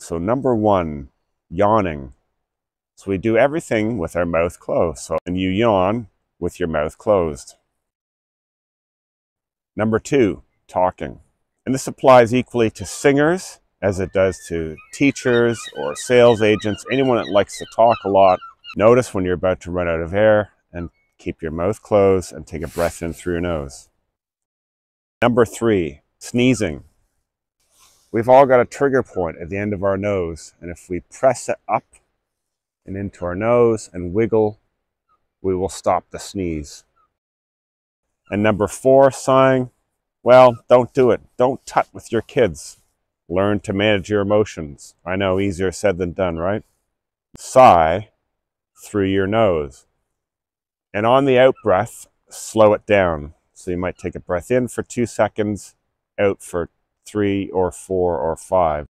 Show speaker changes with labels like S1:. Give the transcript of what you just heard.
S1: So number one, yawning. So we do everything with our mouth closed. So and you yawn with your mouth closed. Number two, talking. And this applies equally to singers as it does to teachers or sales agents, anyone that likes to talk a lot. Notice when you're about to run out of air and keep your mouth closed and take a breath in through your nose. Number three, sneezing. We've all got a trigger point at the end of our nose, and if we press it up and into our nose and wiggle, we will stop the sneeze. And number four, sighing. Well, don't do it. Don't tut with your kids. Learn to manage your emotions. I know, easier said than done, right? Sigh through your nose. And on the out breath, slow it down. So you might take a breath in for two seconds, out for three or four or five.